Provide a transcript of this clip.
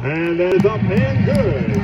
And that is up and good.